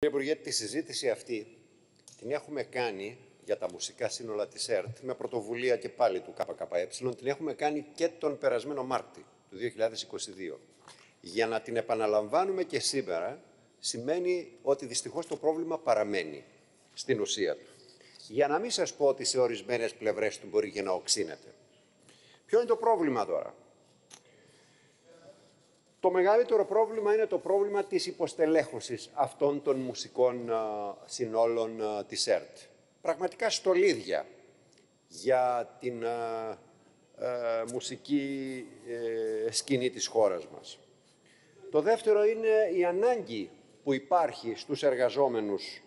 Κύριε Υπουργέ, τη συζήτηση αυτή την έχουμε κάνει για τα μουσικά σύνολα της ΕΡΤ με πρωτοβουλία και πάλι του ΚΚΕ. Την έχουμε κάνει και τον περασμένο Μάρτη του 2022. Για να την επαναλαμβάνουμε και σήμερα σημαίνει ότι δυστυχώς το πρόβλημα παραμένει στην ουσία του. Για να μην σας πω ότι σε ορισμένες πλευρές του μπορεί και να οξύνεται. Ποιο είναι το πρόβλημα τώρα; Το μεγαλύτερο πρόβλημα είναι το πρόβλημα της υποστελέχωσης αυτών των μουσικών συνόλων της ΕΡΤ. Πραγματικά στολίδια για την μουσική ε, σκηνή της χώρας μας. Το δεύτερο είναι η ανάγκη που υπάρχει στους εργαζόμενους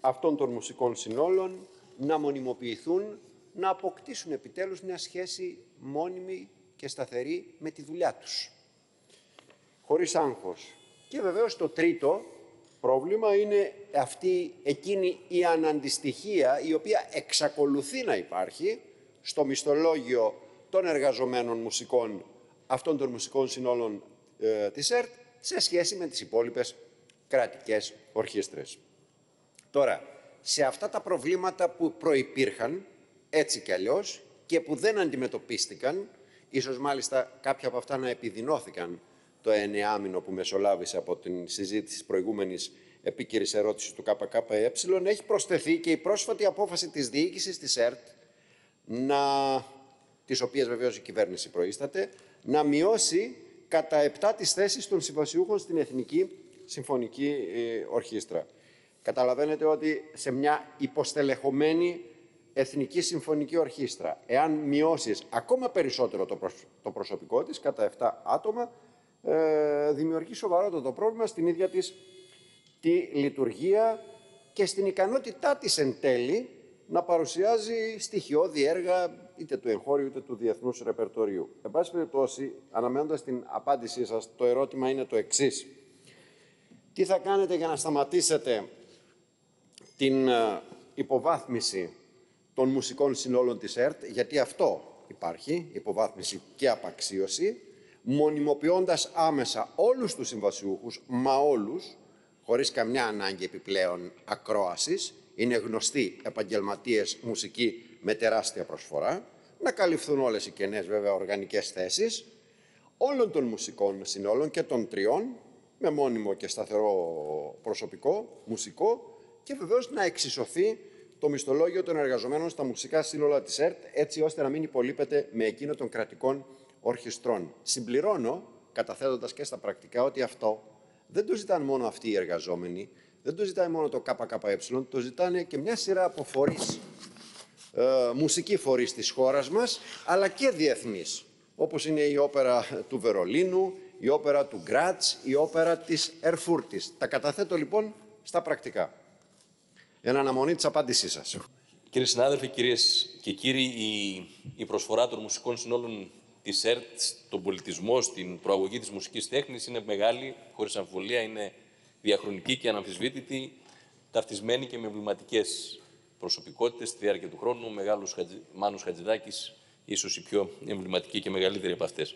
αυτών των μουσικών συνόλων να μονιμοποιηθούν, να αποκτήσουν επιτέλους μια σχέση μόνιμη και σταθερή με τη δουλειά τους χωρίς άγχος. Και βεβαίως το τρίτο πρόβλημα είναι αυτή εκείνη η αναντιστοιχία η οποία εξακολουθεί να υπάρχει στο μισθολόγιο των εργαζομένων μουσικών αυτών των μουσικών συνόλων ε, της ΕΡΤ σε σχέση με τις υπόλοιπες κρατικές ορχήστρες. Τώρα, σε αυτά τα προβλήματα που προϋπήρχαν έτσι κι αλλιώς και που δεν αντιμετωπίστηκαν, ίσως μάλιστα κάποια από αυτά να επιδεινώθηκαν το εννιάμινο που μεσολάβησε από την συζήτηση της προηγούμενης επίκαιρης ερώτησης του ΚΚΕ, έχει προσθεθεί και η πρόσφατη απόφαση της διοίκησης της ΕΡΤ, να, της οποίας βεβαίως η κυβέρνηση προείσταται, να μειώσει κατά 7 τις θέσεις των συμβασιούχων στην Εθνική Συμφωνική ε, Ορχήστρα. Καταλαβαίνετε ότι σε μια υποστελεχωμένη Εθνική Συμφωνική Ορχήστρα, εάν μειώσεις ακόμα περισσότερο το προσωπικό της, κατά 7 άτομα, ε, δημιουργεί σοβαρότατο πρόβλημα στην ίδια της τη λειτουργία και στην ικανότητά της εν τέλει να παρουσιάζει στοιχειώδη έργα είτε του εγχώριου είτε του διεθνούς ρεπερτορίου. Εν πάση περιπτώσει, αναμένοντας την απάντησή σας, το ερώτημα είναι το εξής. Τι θα κάνετε για να σταματήσετε την ε, υποβάθμιση των μουσικών συνόλων της ΕΡΤ, γιατί αυτό υπάρχει, υποβάθμιση και απαξίωση, μονιμοποιώντας άμεσα όλους τους συμβασιούχους, μα όλους, χωρίς καμιά ανάγκη επιπλέον ακρόασης, είναι γνωστοί επαγγελματίες μουσικοί με τεράστια προσφορά, να καλυφθούν όλες οι κενές βέβαια οργανικές θέσεις, όλων των μουσικών συνόλων και των τριών, με μόνιμο και σταθερό προσωπικό, μουσικό, και βεβαίως να εξισωθεί το μισθολόγιο των εργαζομένων στα μουσικά σύνολα της ΕΡΤ, έτσι ώστε να μην υπολείπεται με εκείνο των κρατικών ορχιστρών. Συμπληρώνω, καταθέτοντας και στα πρακτικά, ότι αυτό δεν το ζητάνε μόνο αυτοί οι εργαζόμενοι, δεν το ζητάει μόνο το ΚΚΕ, το ζητάνε και μια σειρά από φορείς, ε, μουσικοί φορείς της χώρας μας, αλλά και διεθνείς, όπως είναι η όπερα του Βερολίνου, η όπερα του Γκράτς, η όπερα της Ερφούρτης. Τα καταθέτω λοιπόν στα πρακτικά. Εν αναμονή της απάντησής σας. Κύριε συνάδελφοι, κυρίες και κύριοι, η, η προσφορά των μουσικών συνόλων της ΕΡΤ στον πολιτισμό, στην προαγωγή της μουσικής τέχνης είναι μεγάλη, χωρίς αμφιβολία, είναι διαχρονική και αναμφισβήτητη, ταυτισμένη και με εμβληματικές προσωπικότητες στη διάρκεια του χρόνου. Ο μεγάλο Μάνο Χατζηδάκης, ίσως η πιο εμβληματική και μεγαλύτερη από αυτές.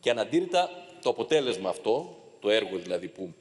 Και αναντήρητα, το αποτέλεσμα αυτό, το έργο δηλαδή που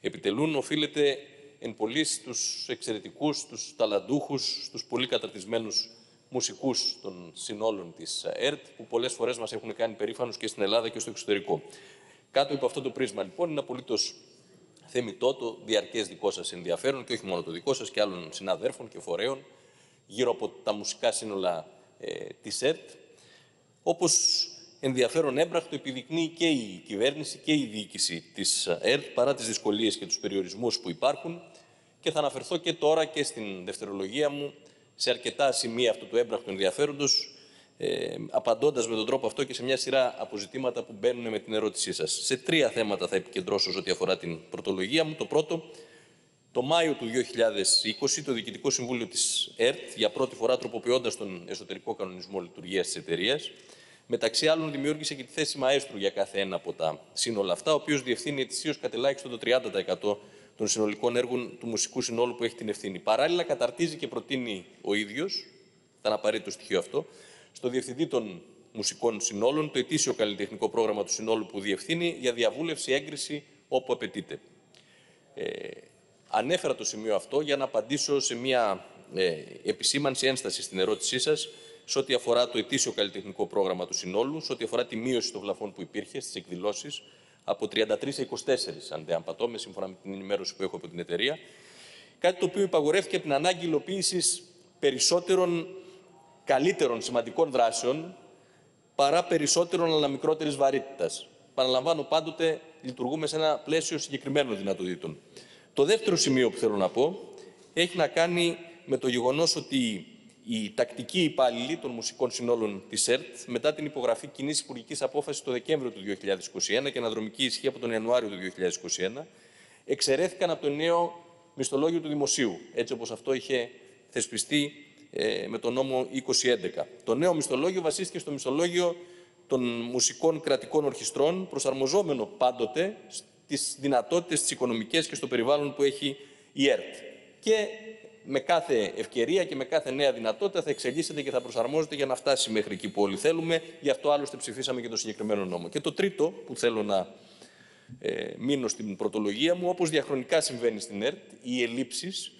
επιτελούν, οφείλεται εν πολύ στους εξαιρετικούς, στους ταλαντούχους, στους πολύ καταρτισμένους μουσικούς των συνόλων της ΕΡΤ, που πολλές φορές μας έχουν κάνει περήφανους και στην Ελλάδα και στο εξωτερικό. Κάτω από αυτό το πρίσμα, λοιπόν, είναι απολύτως θεμητό το διαρκές δικό σας ενδιαφέρον και όχι μόνο το δικό σας και άλλων συναδέρφων και φορέων γύρω από τα μουσικά σύνολα ε, της ΕΡΤ. Όπως ενδιαφέρον έμπρακτο επιδεικνύει και η κυβέρνηση και η διοίκηση της ΕΡΤ παρά τις δυσκολίες και τους περιορισμούς που υπάρχουν. Και θα αναφερθώ και τώρα και στην δευτερολογία μου σε αρκετά σημεία αυτού του έμπρακτου ενδιαφέροντος, ε, απαντώντας με τον τρόπο αυτό και σε μια σειρά αποζητήματα που μπαίνουν με την ερώτησή σας. Σε τρία θέματα θα επικεντρώσω ό,τι αφορά την πρωτολογία μου. Το πρώτο, το Μάιο του 2020, το Διοικητικό Συμβούλιο της ΕΡΤ, για πρώτη φορά τροποποιώντας τον εσωτερικό κανονισμό λειτουργίας της εταιρείας, μεταξύ άλλων δημιούργησε και τη θέση μαέστρου για κάθε ένα από τα σύνολα αυτά, ο οποίος διευθύνει ετησίως κατ' το 30% των συνολικών έργων του μουσικού συνόλου που έχει την ευθύνη. Παράλληλα, καταρτίζει και προτείνει ο ίδιος, ήταν απαραίτητο στοιχείο αυτό, στο Διευθυντή των Μουσικών Συνόλων το ετήσιο καλλιτεχνικό πρόγραμμα του συνόλου που διευθύνει για διαβούλευση, έγκριση όπου απαιτείται. Ε, Ανέφερα το σημείο αυτό για να απαντήσω σε μια ε, επισήμανση ένσταση στην ερώτησή σας σε ό,τι αφορά το ετήσιο καλλιτεχνικό πρόγραμμα του συνόλου, σε ό,τι αφορά τη μείωση των βλαφών που υπήρχε στις εκδηλώσεις από 33 σε 24, αν δεν απατώμε, σύμφωνα με την ενημέρωση που έχω από την εταιρεία. Κάτι το οποίο υπαγορεύτηκε από την ανάγκη υλοποίησης περισσότερων καλύτερων σημαντικών δράσεων παρά περισσότερων αλλά μικρότερης βαρύτητας. Παραλαμβάνω πάντοτε λειτουργούμε σε ένα πλαίσιο συγκεκριμένων δυνατοτήτων. Το δεύτερο σημείο που θέλω να πω έχει να κάνει με το γεγονός ότι οι τακτικοί υπάλληλοι των μουσικών συνόλων της ΕΡΤ, μετά την υπογραφή κοινής υπουργικής απόφασης το Δεκέμβριο του 2021 και αναδρομική ισχύ από τον Ιανουάριο του 2021, εξαιρέθηκαν από το νέο μισθολόγιο του Δημοσίου, έτσι όπως αυτό είχε θεσπιστεί ε, με τον νόμο 2011. Το νέο μισθολόγιο βασίστηκε στο μισθολόγιο των μουσικών κρατικών ορχιστρών, προσαρμοζόμενο πάντοτε στις δυνατότητες, τις οικονομικές και στο περιβάλλον που έχει η ΕΡΤ. Και με κάθε ευκαιρία και με κάθε νέα δυνατότητα θα εξελίσσεται και θα προσαρμόζεται για να φτάσει μέχρι εκεί που όλοι θέλουμε. Γι' αυτό άλλωστε ψηφίσαμε και το συγκεκριμένο νόμο. Και το τρίτο που θέλω να ε, μείνω στην πρωτολογία μου, όπως διαχρονικά συμβαίνει στην ΕΡΤ, οι ελλείψεις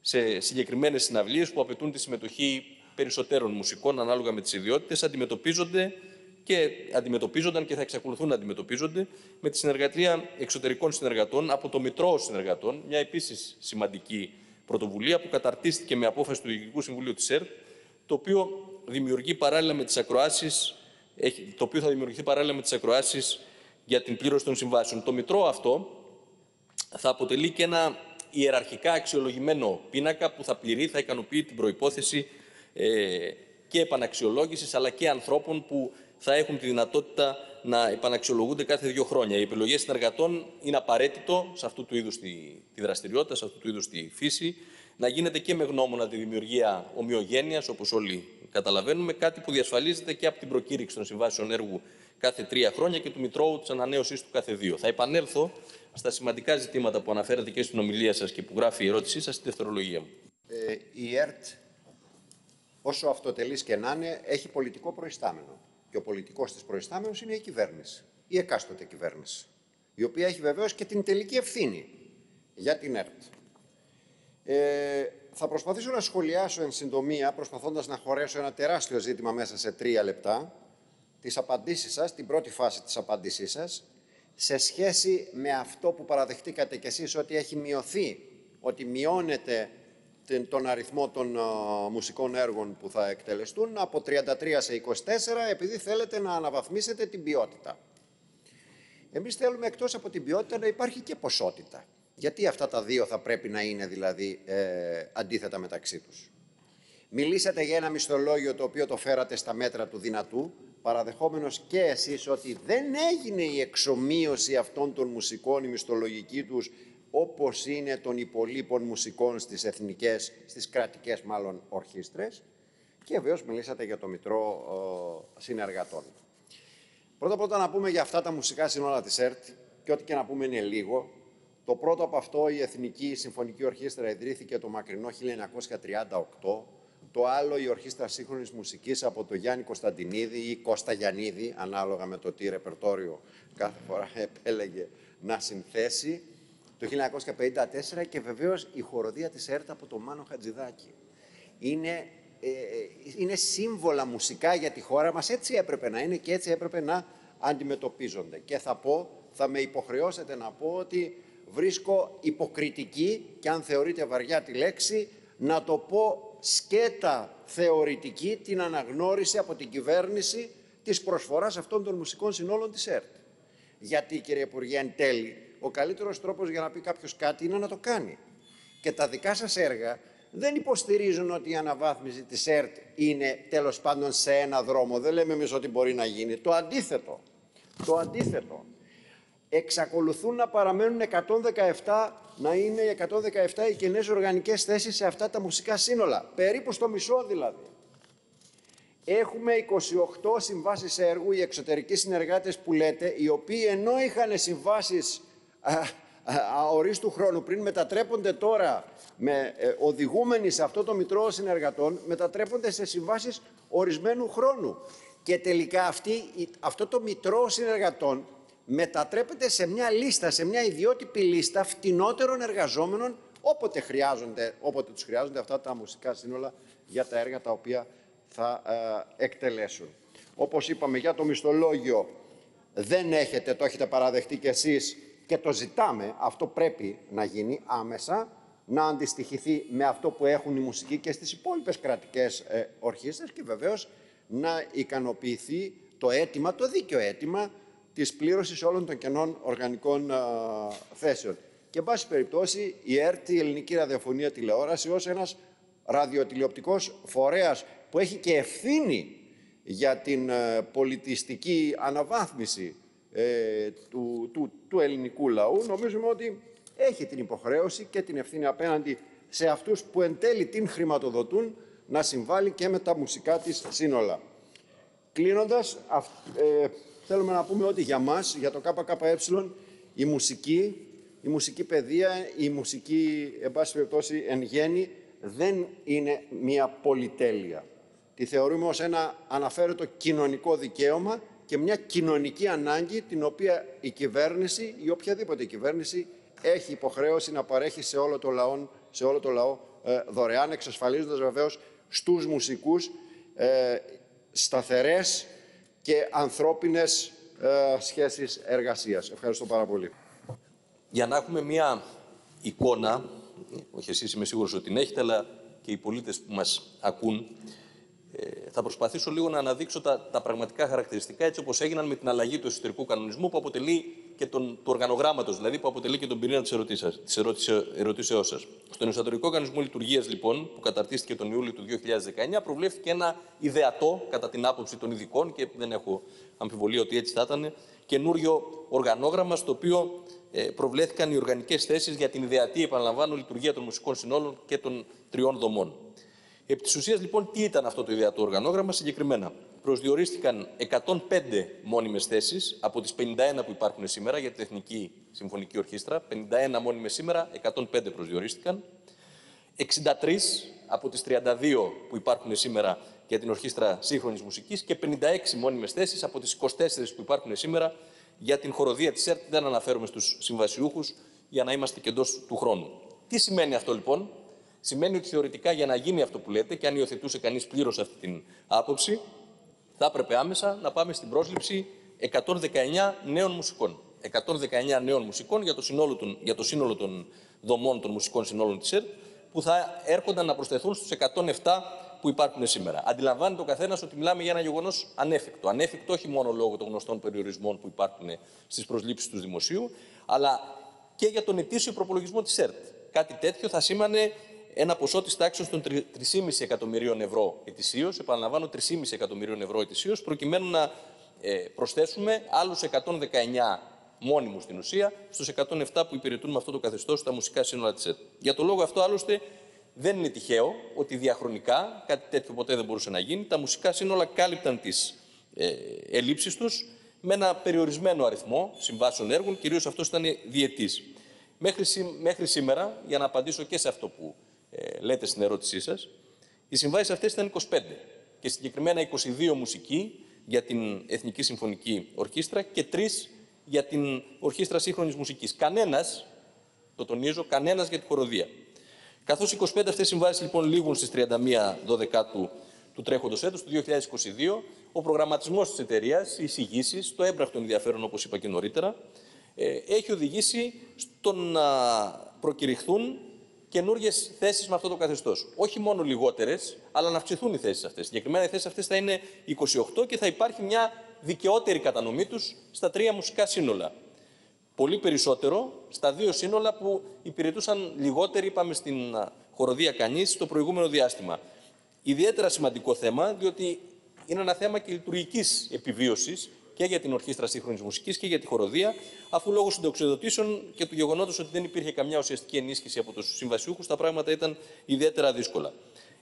σε συγκεκριμένες συναυλίες που απαιτούν τη συμμετοχή περισσότερων μουσικών ανάλογα με τις ιδιότητες αντιμετωπίζονται και αντιμετωπίζονταν και θα εξακολουθούν να αντιμετωπίζονται με τη συνεργατία εξωτερικών συνεργατών από το Μητρό Συνεργατών, μια επίσης σημαντική πρωτοβουλία που καταρτίστηκε με απόφαση του Διοικητικού Συμβουλίου της ΕΡΤ, το οποίο δημιουργεί παράλληλα με τις ακροάσεις, το οποίο θα δημιουργηθεί παράλληλα με τις ακροάσεις για την πλήρωση των συμβάσεων. Το Μητρό αυτό θα αποτελεί και ένα ιεραρχικά αξιολογημένο πίνακα που θα πληρεί, θα ικανοποιεί την προϋπόθεση ε, και επαναξιολόγησης αλλά και ανθρώπων που θα έχουν τη δυνατότητα να επαναξιολογούνται κάθε δύο χρόνια. Οι επιλογές συνεργατών είναι απαραίτητο σε αυτού του είδους τη, τη δραστηριότητα, σε αυτού του είδους τη φύση, να γίνεται και με γνώμονα τη δημιουργία ομοιογένειας, όπως όλοι καταλαβαίνουμε, κάτι που διασφαλίζεται και από την προκήρυξη των συμβάσεων έργου κάθε τρία χρόνια και του Μητρώου της ανανέωσή του κάθε δύο. Θα επανέλθω στα σημαντικά ζητήματα που αναφέρατε και στην ομιλία σας και που γράφει η ερώτησή σας στη δευτερολογία μου. Ε, η ΕΡΤ, όσο αυτοτελής και να είναι, έχει πολιτικό προϊστάμενο και ο πολιτικός της προϊστάμενος είναι η κυβέρνηση, η εκάστοτε κυβέρνηση, η οποία έχει βεβαίως και την τελική ευθύνη για την ΕΡΤ. Ε, θα προσπαθήσω να σχολιάσω εν συντομία, προσπαθώντας να χωρέσω ένα τεράστιο ζήτημα μέσα σε τρία λεπτά, τις απαντήσεις σας, την πρώτη φάση της απάντησής σας, σε σχέση με αυτό που παραδεχτήκατε κι εσείς ότι έχει μειωθεί, ότι μειώνεται τον αριθμό των μουσικών έργων που θα εκτελεστούν από 33 σε 24 επειδή θέλετε να αναβαθμίσετε την ποιότητα. Εμείς θέλουμε εκτός από την ποιότητα να υπάρχει και ποσότητα. Γιατί αυτά τα δύο θα πρέπει να είναι δηλαδή ε, αντίθετα μεταξύ τους. Μιλήσατε για ένα μισθολόγιο το οποίο το φέρατε στα μέτρα του δυνατού, παραδεχόμενος και εσείς ότι δεν έγινε η εξομοίωση αυτών των μουσικών, η μισθολογική τους όπως είναι των υπολείπων μουσικών στις εθνικές, στις κρατικές μάλλον ορχήστρες και βεβαίως μιλήσατε για το Μητρό Συνεργατών. Πρώτα πρώτα να πούμε για αυτά τα μουσικά σύνολα της ΕΡΤ και ό,τι και να πούμε είναι λίγο. Το πρώτο από αυτό η Εθνική Συμφωνική Ορχήστρα ιδρύθηκε το μακρινό 1938. Το άλλο η Ορχήστρα Σύγχρονης Μουσικής από το Γιάννη Κωνσταντινίδη ή Κώστα Γιαννίδη, ανάλογα με το τι ρεπερτόριο κάθε φορά επέλεγε να συνθέσει το 1954 και βεβαίως η χοροδία της ΕΡΤ από το Μάνο Χατζηδάκη. Είναι, ε, είναι σύμβολα μουσικά για τη χώρα μας, έτσι έπρεπε να είναι και έτσι έπρεπε να αντιμετωπίζονται. Και θα πω, θα με υποχρεώσετε να πω ότι βρίσκω υποκριτική και αν θεωρείτε βαριά τη λέξη, να το πω σκέτα θεωρητική την αναγνώριση από την κυβέρνηση της προσφοράς αυτών των μουσικών συνόλων της ΕΡΤ. Γιατί, κύριε Υπουργέ, εν τέλει, ο καλύτερος τρόπος για να πει κάποιος κάτι είναι να το κάνει. Και τα δικά σας έργα δεν υποστηρίζουν ότι η αναβάθμιση της ΕΡΤ είναι τέλος πάντων σε ένα δρόμο. Δεν λέμε εμείς ότι μπορεί να γίνει. Το αντίθετο. Το αντίθετο. Εξακολουθούν να παραμένουν 117, να είναι 117 οι κενές οργανικές θέσεις σε αυτά τα μουσικά σύνολα. Περίπου στο μισό δηλαδή. Έχουμε 28 συμβάσεις έργου, οι εξωτερικοί συνεργάτες που λέτε, οι οποίοι ενώ είχαν συμβάσεις αορίστου χρόνου πριν μετατρέπονται τώρα με ε, οδηγούμενοι σε αυτό το μητρό συνεργατών μετατρέπονται σε συμβάσεις ορισμένου χρόνου και τελικά αυτή, αυτό το μητρό συνεργατών μετατρέπεται σε μια λίστα, σε μια ιδιότυπη λίστα φτηνότερων εργαζόμενων όποτε χρειάζονται, όποτε τους χρειάζονται αυτά τα μουσικά σύνολα για τα έργα τα οποία θα ε, εκτελέσουν. Όπως είπαμε για το μισθολόγιο δεν έχετε, το έχετε παραδεχτεί κι εσείς και το ζητάμε, αυτό πρέπει να γίνει άμεσα, να αντιστοιχηθεί με αυτό που έχουν οι μουσικοί και στις υπόλοιπες κρατικές ε, ορχήστρες και βεβαίως να ικανοποιηθεί το αίτημα, το δίκαιο αίτημα της πλήρωσης όλων των κενών οργανικών α, θέσεων. Και, εν πάση περιπτώσει, η ΕΡΤ, η Ελληνική Ραδιοφωνία Τηλεόραση, ως ένας ραδιοτηλεοπτικός φορέας που έχει και ευθύνη για την ε, πολιτιστική αναβάθμιση ε, του, του, του ελληνικού λαού, νομίζουμε ότι έχει την υποχρέωση και την ευθύνη απέναντι σε αυτούς που εν τέλει την χρηματοδοτούν να συμβάλλει και με τα μουσικά της σύνολα. Κλείνοντας, ε, θέλουμε να πούμε ότι για μας, για το ΚΚΕ, η μουσική, η μουσική παιδεία, η μουσική, εν πάση περιπτώσει, εν γέννη, δεν είναι μια πολυτέλεια. Τη θεωρούμε ως ένα αναφέρετο κοινωνικό δικαίωμα και μια κοινωνική ανάγκη την οποία η κυβέρνηση ή οποιαδήποτε κυβέρνηση έχει υποχρέωση να παρέχει σε όλο το λαό, σε όλο το λαό ε, δωρεάν, εξασφαλίζοντας βεβαίως στους μουσικούς ε, σταθερές και ανθρώπινες ε, σχέσεις εργασίας. Ευχαριστώ πάρα πολύ. Για να έχουμε μία εικόνα, όχι εσείς είμαι σίγουρος ότι την έχετε, αλλά και οι πολίτες που μας ακούν, ε, θα προσπαθήσω λίγο να αναδείξω τα, τα πραγματικά χαρακτηριστικά έτσι όπως έγιναν με την αλλαγή του εσωτερικού κανονισμού που αποτελεί και τον, του οργανογράμματος, δηλαδή που αποτελεί και τον πυρήνα της, της ερωτήσεώς σας. Στον εσωτερικό κανονισμό λειτουργίας λοιπόν, που καταρτίστηκε τον Ιούλιο του 2019, προβλέφθηκε ένα ιδεατό, κατά την άποψη των ειδικών και δεν έχω αμφιβολία ότι έτσι θα ήταν, καινούριο οργανόγραμμα στο οποίο ε, προβλέθηκαν οι οργανικές θέσεις για την ιδεατή, επαναλαμβάνω, λειτουργία των μουσικών συνόλων και των τριών δομών. Επί της ουσίας, λοιπόν, τι ήταν αυτό το ιδεατό οργανόγραμμα συγκεκριμένα; Προσδιορίστηκαν 105 μόνιμες θέσεις από τις 51 που υπάρχουν σήμερα για την Εθνική Συμφωνική Ορχήστρα. 51 μόνιμες σήμερα, 105 προσδιορίστηκαν. 63 από τις 32 που υπάρχουν σήμερα για την Ορχήστρα Σύγχρονης Μουσικής και 56 μόνιμες θέσεις από τις 24 που υπάρχουν σήμερα για την χοροδία της ΕΡΤ. Δεν αναφέρομαι στους συμβασιούχους για να είμαστε και εντός του χρόνου. Τι σημαίνει αυτό λοιπόν, σημαίνει ότι θεωρητικά για να γίνει αυτό που λέτε και αν υιοθετούσε κανείς πλήρως αυτή την άποψη, θα έπρεπε άμεσα να πάμε στην πρόσληψη 119 νέων μουσικών. 119 νέων μουσικών για το, σύνολο των, για το σύνολο των δομών των μουσικών συνόλων της ΕΡΤ, που θα έρχονταν να προσθεθούν στους 107 που υπάρχουν σήμερα. Αντιλαμβάνεται ο καθένας ότι μιλάμε για ένα γεγονός ανέφικτο. Ανέφικτο όχι μόνο λόγω των γνωστών περιορισμών που υπάρχουν στις προσλήψεις του δημοσίου, αλλά και για τον ετήσιο προπολογισμό της ΕΡΤ. Κάτι τέτοιο θα σήμανε ένα ποσό της τάξης των 3,5 εκατομμυρίων ευρώ ετησίως, επαναλαμβάνω 3,5 εκατομμυρίων ευρώ ετησίως, προκειμένου να ε, προσθέσουμε άλλους 119 μόνιμους στην ουσία στους 107 που υπηρετούν με αυτό το καθεστώς στα μουσικά σύνολα της ΕΤ. Για το λόγο αυτό, άλλωστε, δεν είναι τυχαίο ότι διαχρονικά, κάτι τέτοιο ποτέ δεν μπορούσε να γίνει, τα μουσικά σύνολα κάλυπταν τις ε, ελλείψεις τους με ένα περιορισμένο αριθμό συμβάσεων έργων, κυρίως αυτός ήταν διετής. Μέχρι, μέχρι σήμερα, για να απαντήσω και σε αυτό που ε, λέτε στην ερώτησή σας, οι συμβάσεις αυτές ήταν 25 και συγκεκριμένα 22 μουσικοί για την Εθνική Συμφωνική Ορχήστρα και 3 για την Ορχήστρα Σύγχρονης Μουσικής. Κανένας, το τονίζω, κανένας για τη χοροδία. Καθώς 25 αυτές συμβάσεις λοιπόν λήγουν στις 31 Δωδεκάτου του τρέχοντος έτους, του 2022, ο προγραμματισμός της εταιρείας, οι εισηγήσεις, το έμπρακτο ενδιαφέρον όπως είπα και νωρίτερα, ε, έχει οδηγήσει στο να προκηρυχθούν καινούργιες θέσεις με αυτό το καθεστώς. Όχι μόνο λιγότερες, αλλά να αυξηθούν οι θέσεις αυτές. Συγκεκριμένα οι θέσεις αυτές θα είναι 28 και θα υπάρχει μια δικαιότερη κατανομή τους στα τρία μουσικά σύνολα πολύ περισσότερο στα δύο σύνολα που υπηρετούσαν λιγότεροι, είπαμε στην χοροδία κανείς, στο προηγούμενο διάστημα. Ιδιαίτερα σημαντικό θέμα, διότι είναι ένα θέμα και λειτουργικής επιβίωσης και για την Ορχήστρα Σύγχρονης Μουσικής και για τη χοροδία, αφού λόγω συντοξιδοτήσεων και του γεγονότος ότι δεν υπήρχε καμιά ουσιαστική ενίσχυση από τους συμβασιούχους, τα πράγματα ήταν ιδιαίτερα δύσκολα.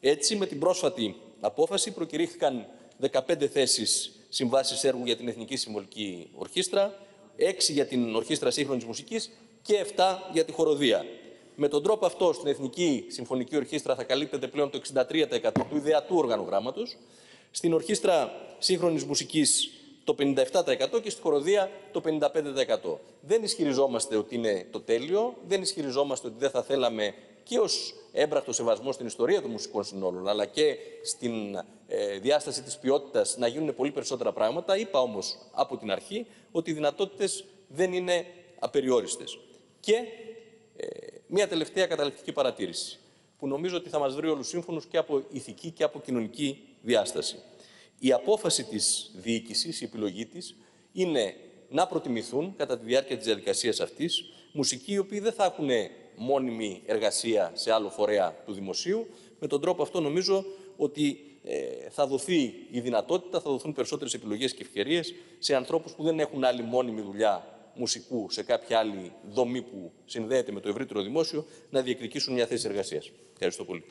Έτσι, με την πρόσφατη απόφαση προκηρύχθηκαν 15 θέσεις συμβάσεις έργου για την Εθνική Συμβολική Ορχήστρα, 6 για την Ορχήστρα Σύγχρονης Μουσικής και 7 για τη χοροδία. Με τον τρόπο αυτό στην Εθνική Συμφωνική Ορχήστρα θα καλύπτεται πλέον το 63% του ιδεατού οργανογράμματος. Στην Ορχήστρα Σύγχρονης Μουσικής το 57% και στη χοροδία το 55%. Δεν ισχυριζόμαστε ότι είναι το τέλειο, δεν ισχυριζόμαστε ότι δεν θα θέλαμε και ως έμπρακτο σεβασμό στην ιστορία των μουσικών συνόλων, αλλά και στην ε, διάσταση της ποιότητας να γίνουν πολύ περισσότερα πράγματα. Είπα όμως από την αρχή ότι οι δυνατότητες δεν είναι απεριόριστες. Και ε, μια τελευταία καταληκτική παρατήρηση, που νομίζω ότι θα μας βρει όλους σύμφωνους και από ηθική και από κοινωνική διάσταση. Η απόφαση της διοίκησης, η επιλογή της, είναι να προτιμηθούν κατά τη διάρκεια της διαδικασίας αυτής μουσικοί οι οποίοι δεν θα έχουν μόνιμη εργασία σε άλλο φορέα του δημοσίου. Με τον τρόπο αυτό νομίζω ότι ε, θα δοθεί η δυνατότητα, θα δοθούν περισσότερες επιλογές και ευκαιρίες σε ανθρώπους που δεν έχουν άλλη μόνιμη δουλειά μουσικού σε κάποια άλλη δομή που συνδέεται με το ευρύτερο δημόσιο να διεκδικήσουν μια θέση εργασίας. Ευχαριστώ πολύ.